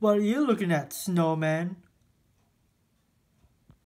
What are you looking at, snowman?